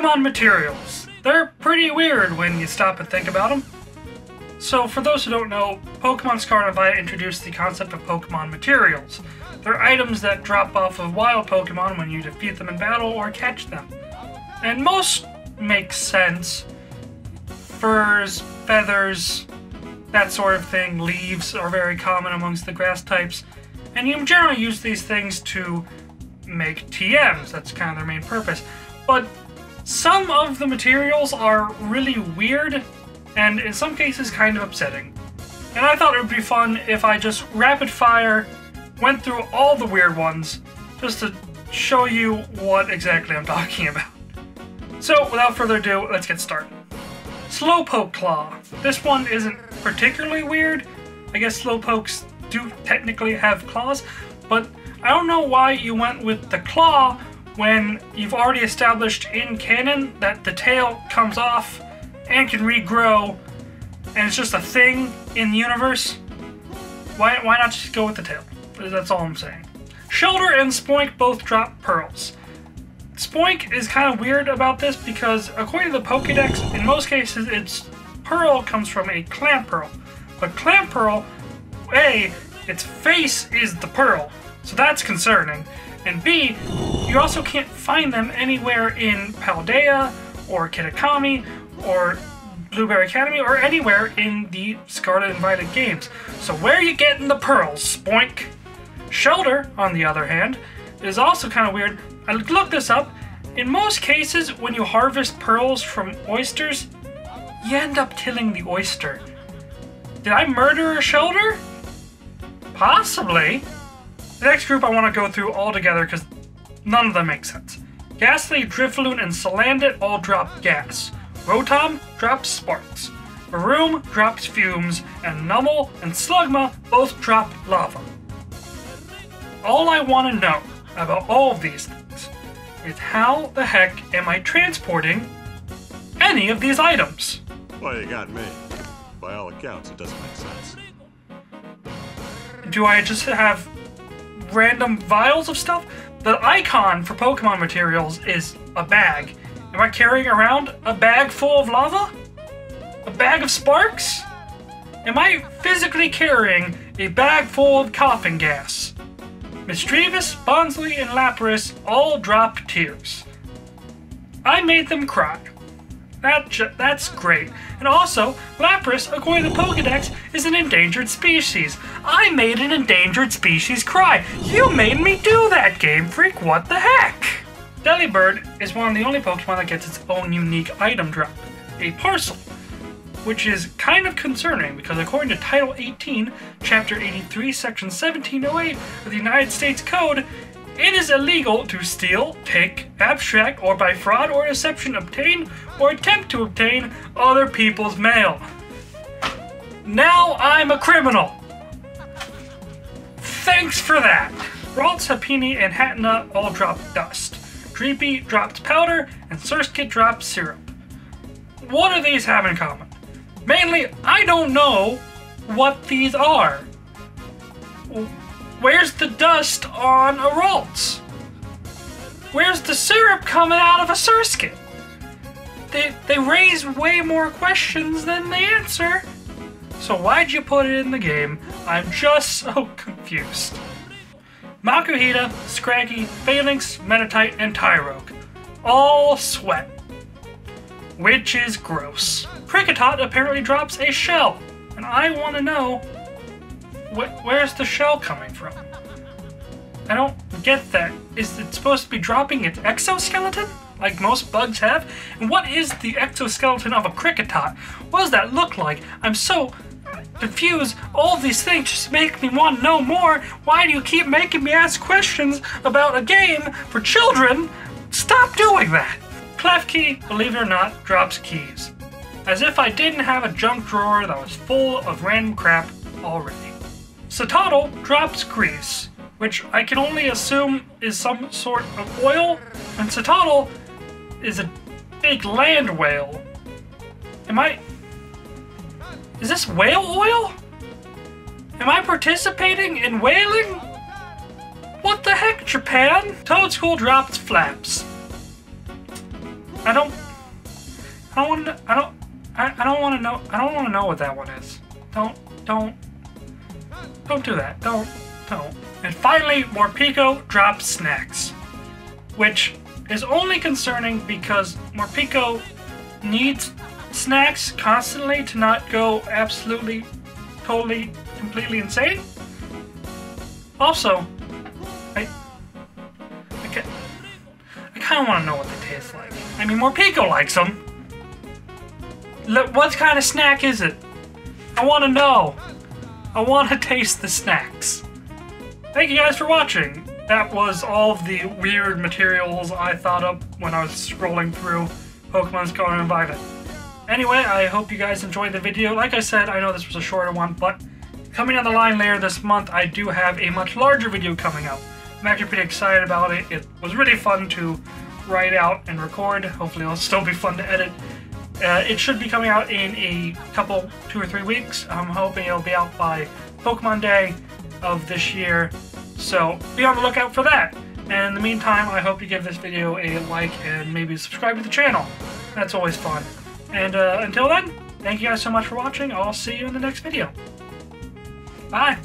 Pokemon materials. They're pretty weird when you stop and think about them. So, for those who don't know, Pokemon Scarlet and Violet introduced the concept of Pokemon materials. They're items that drop off of wild Pokemon when you defeat them in battle or catch them. And most make sense. Furs, feathers, that sort of thing, leaves are very common amongst the grass types. And you generally use these things to make TMs, that's kind of their main purpose. But some of the materials are really weird and in some cases kind of upsetting. And I thought it would be fun if I just rapid fire went through all the weird ones just to show you what exactly I'm talking about. So, without further ado, let's get started. Slowpoke Claw. This one isn't particularly weird. I guess Slowpokes do technically have claws, but I don't know why you went with the claw when you've already established in canon that the tail comes off and can regrow and it's just a thing in the universe. Why, why not just go with the tail? That's all I'm saying. Shellder and Spoink both drop pearls. Spoink is kind of weird about this because according to the Pokedex, in most cases its pearl comes from a Clamperl. But Clamperl, A, its face is the pearl, so that's concerning. And B, you also can't find them anywhere in Paldea or Kitakami or Blueberry Academy or anywhere in the Scarlet Violet games. So where are you getting the pearls, Spoink? Shellder, on the other hand, is also kind of weird. I looked this up. In most cases, when you harvest pearls from oysters, you end up killing the oyster. Did I murder a Shellder? Possibly. The next group I want to go through all together because none of them make sense. Gastly, Drifloon, and Salandit all drop gas. Rotom drops sparks. Varoom drops fumes, and Numel and Slugma both drop lava. All I want to know about all of these things is how the heck am I transporting any of these items? Well, you got me. By all accounts, it doesn't make sense. Do I just have random vials of stuff? The icon for Pokemon materials is a bag. Am I carrying around a bag full of lava? A bag of sparks? Am I physically carrying a bag full of coughing gas? Misdreavus, Bonsly, and Lapras all drop tears. I made them cry. That that's great. And also, Lapras, according to the Pokedex, is an endangered species. I made an endangered species cry. You made me do that, Game Freak. What the heck? Delibird is one of the only Pokemon that gets its own unique item drop, a parcel, which is kind of concerning because according to Title 18, Chapter 83, Section 1708 of the United States Code, it is illegal to steal, take, abstract, or by fraud or deception obtain or attempt to obtain other people's mail. Now I'm a criminal. Thanks for that. Ralts, Happiny, and Hatenna all drop dust. Dreepy dropped powder, and Surskit dropped syrup. What do these have in common? Mainly, I don't know what these are. Where's the dust on a Ralts? Where's the syrup coming out of a Surskit? They, they raise way more questions than they answer. So why'd you put it in the game? I'm just so confused. Makuhita, Scraggy, Falinks, Meditite, and Tyrogue. All sweat. Which is gross. Kricketot apparently drops a shell, and I want to know wh where's the shell coming from? I don't get that. Is it supposed to be dropping its exoskeleton? Like most bugs have? And what is the exoskeleton of a Kricketot? What does that look like? I'm so confused. All these things just make me want to know more. Why do you keep making me ask questions about a game for children? Stop doing that! Klefki, believe it or not, drops keys. As if I didn't have a junk drawer that was full of random crap already. Cetoddle drops grease, which I can only assume is some sort of oil, and Cetoddle is a big land whale. Am I is this whale oil? Am I participating in whaling? What the heck, Japan? Toedscool dropped flaps. I I don't. I don't want to. I don't. I, I don't want to know. I don't want to know what that one is. Don't. Don't. Don't do that. Don't. Don't. And finally, Morpeko drops snacks, which is only concerning because Morpeko needs snacks constantly to not go absolutely, totally, completely insane. Also, I, I, I kind of want to know what they taste like. I mean, Morpeko likes them. Look, what kind of snack is it? I want to know. I want to taste the snacks. Thank you guys for watching. That was all of the weird materials I thought up when I was scrolling through Pokemon Scarlet and Violet. Anyway, I hope you guys enjoyed the video. Like I said, I know this was a shorter one, but coming down the line later this month, I do have a much larger video coming out. I'm actually pretty excited about it. It was really fun to write out and record. Hopefully it'll still be fun to edit. Uh, it should be coming out in a couple, two or three weeks. I'm hoping it'll be out by Pokemon Day of this year. So be on the lookout for that. And in the meantime, I hope you give this video a like and maybe subscribe to the channel. That's always fun. And uh, until then, thank you guys so much for watching. I'll see you in the next video. Bye.